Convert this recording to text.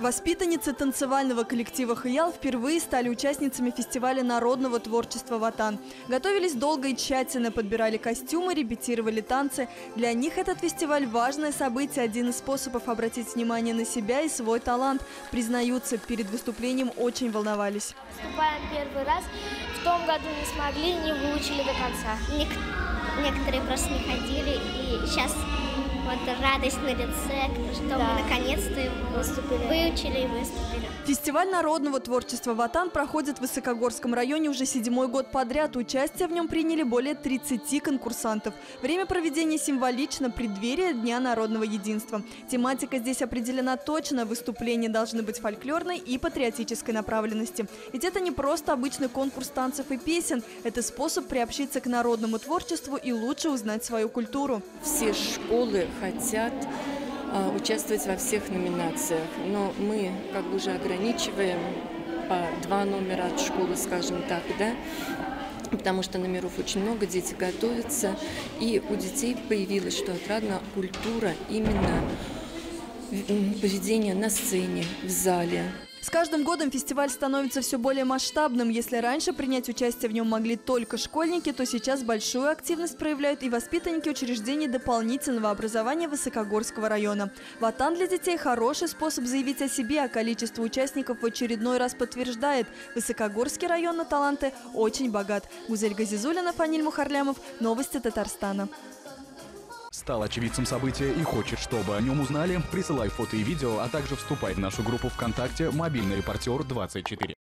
Воспитанницы танцевального коллектива «Хаял» впервые стали участницами фестиваля народного творчества «Ватан». Готовились долго и тщательно, подбирали костюмы, репетировали танцы. Для них этот фестиваль – важное событие, один из способов обратить внимание на себя и свой талант. Признаются, перед выступлением очень волновались. Выступаем первый раз. В том году не смогли, не выучили до конца. Нек- некоторые просто не ходили, и сейчас вот радость на лице, что мы наконец-то Выступили. выучили и выступили. Фестиваль народного творчества «Ватан» проходит в Высокогорском районе уже седьмой год подряд. Участие в нем приняли более 30 конкурсантов. Время проведения символично – преддверие Дня народного единства. Тематика здесь определена точно. Выступления должны быть фольклорной и патриотической направленности. Ведь это не просто обычный конкурс танцев и песен. Это способ приобщиться к народному творчеству и лучше узнать свою культуру. Все школы хотят а, участвовать во всех номинациях, но мы как бы уже ограничиваем по два номера от школы, скажем так, да, потому что номеров очень много, дети готовятся, и у детей появилась, что отрадна культура именно м, поведения на сцене, в зале. С каждым годом фестиваль становится все более масштабным. Если раньше принять участие в нем могли только школьники, то сейчас большую активность проявляют и воспитанники учреждений дополнительного образования Высокогорского района. Ватан для детей – хороший способ заявить о себе, а количество участников в очередной раз подтверждает – Высокогорский район на таланты очень богат. Гузель Газизулина, Фаниль Мухарлямов. Новости Татарстана. Стал очевидцем события и хочет, чтобы о нем узнали? Присылай фото и видео, а также вступай в нашу группу ВКонтакте «Мобильный репортер 24».